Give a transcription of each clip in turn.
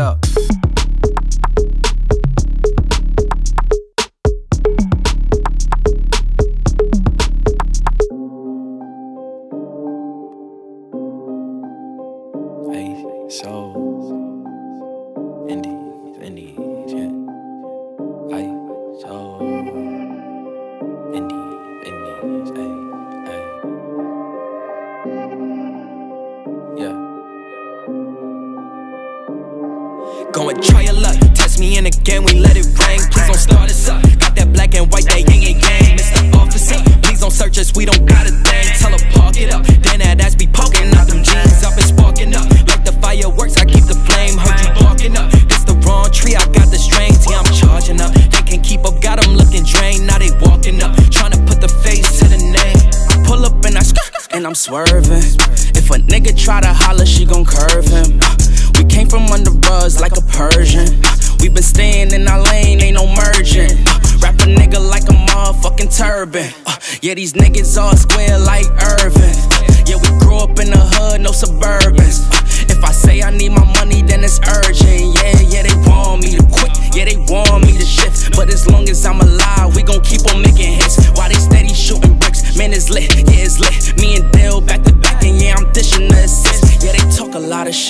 up. Again, we let it rain. Please don't start us up. Got that black and white, that yin and yang. Mr. Officer, please don't search us, we don't got a thing. Tell her park it up. Then that ass be poking out them jeans. I've been sparking up. Like the fireworks, I keep the flame. Heard you barking up. It's the wrong tree, I got the strings. Yeah, I'm charging up. They can't keep up, got them looking drained. Now they walking up. Trying to put the face to the name. I Pull up and I and I'm swerving. Turban. Uh, Yeah, these niggas all square like Irvin. Uh, Yeah, we grew up in the hood, no suburbans.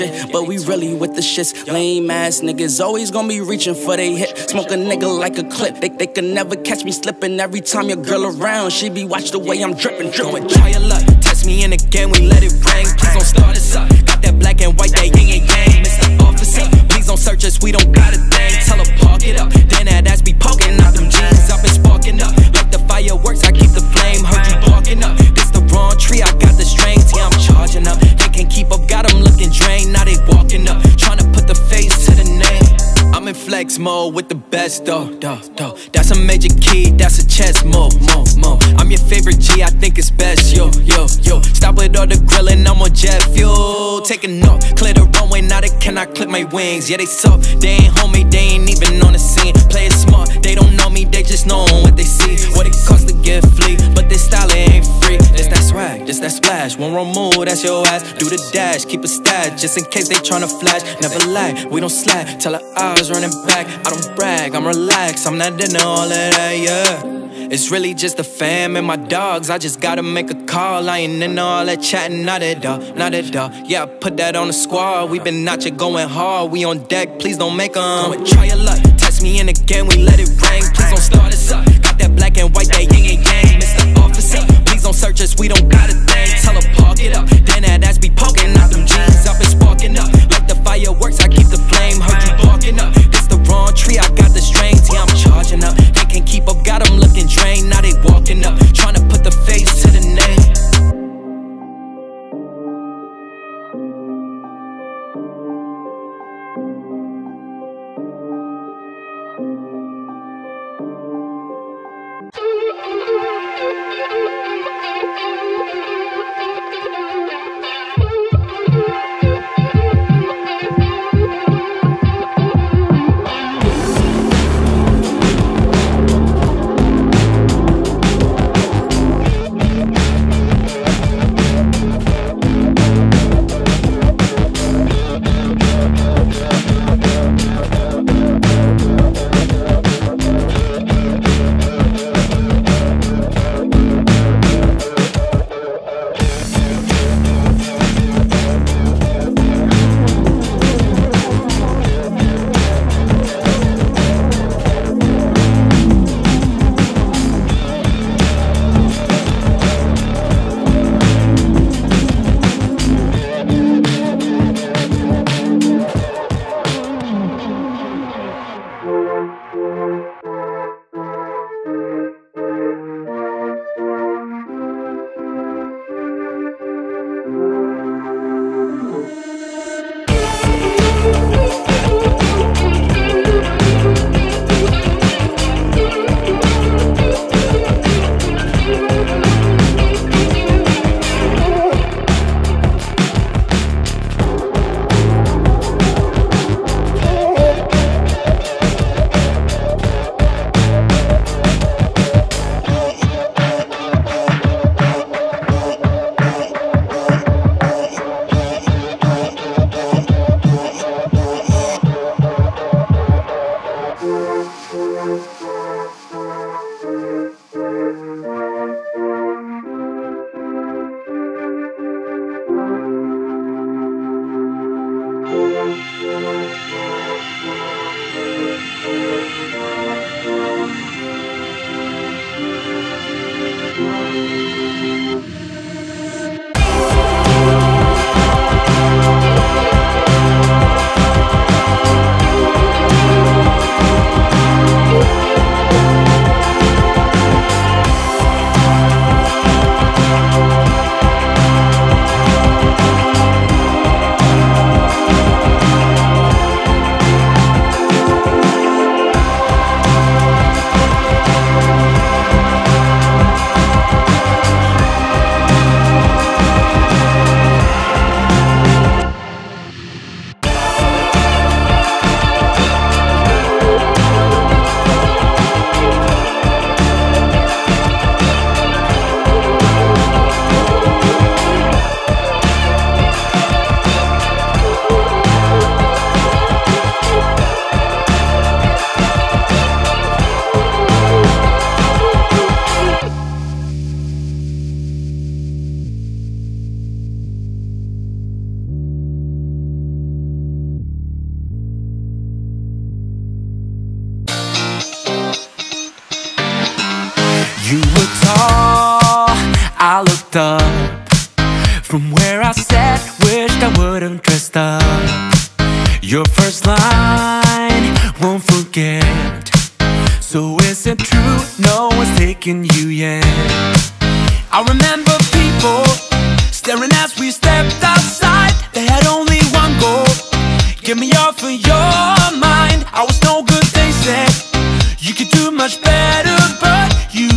Shit, but we really with the shits. Lame ass niggas always gonna be reaching for they hit. Smoke a nigga like a clip. They, they can never catch me slipping. Every time your girl around, she be watch the way I'm dripping, dripping. Try your luck, test me in again, we let it rain. Please don't start us up. Got that black and white, that yin and yang. Mr. Officer, please don't search us, we don't got a thing. Tell her park it up, then that ass be poking out them jeans. I've been sparking up like the fireworks. I keep the flame. Heard you barking up. This the wrong tree, I got the strings. Yeah, I'm charging up. Mode with the best though, though. That's a major key, that's a chess move, move, move. I'm your favorite G, I think it's best, yo, yo, yo. Stop with all the grilling, I'm on jet fuel. Taking off, clear the runway, now they cannot clip my wings. Yeah, they soft, they ain't homie, they ain't even on the scene. Play it smart, they don't know me, they just know what they see. What it costs to get flea, but this style ain't free. It's that swag, it's that splash. One wrong move, that's your ass. Do the dash, keep a stash, just in case they tryna flash. Never lie, we don't slack. Tell I was running back. I don't brag, I'm relaxed. I'm not into all of that, yeah. It's really just the fam and my dogs. I just gotta make a call. I ain't into all that chatting, not at all, not at all. Yeah, I put that on the squad. We been out here going hard. We on deck, please don't make 'em. Go and try your luck. Test me in again, we let it rain. Please don't start us up. Got that black and white, that yin and yang. Mr. Officer, please don't search us, we don't got a thing. Tell her park it up. Then that ass be poking out them jeans. I've been sparking up. Like the fireworks, I keep the flame. Heard you barking up. Tree, I got the strings. Yeah, I'm charging up. They can't keep up, got them looking drained. Now they walking up. Up. From where I sat, wished I would've dressed up. Your first line, won't forget. So is it true, no one's taking you yet. I remember people staring as we stepped outside. They had only one goal, get me off of your mind. I was no good, they said, you could do much better But you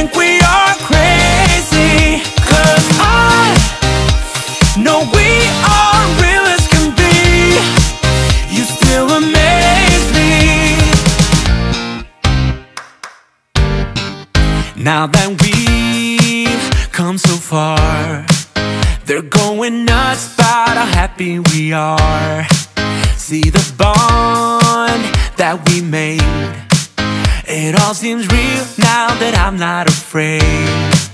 think we are crazy. Cause I know we are real as can be. You still amaze me. Now that we've come so far They're going nuts about how happy we are. See the bond that we made. It all seems real now that I'm not afraid